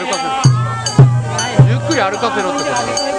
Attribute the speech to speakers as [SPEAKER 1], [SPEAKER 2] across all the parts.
[SPEAKER 1] 歩かせるゆっくり歩かせろってこと。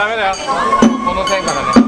[SPEAKER 1] ダメだよ。この線からね。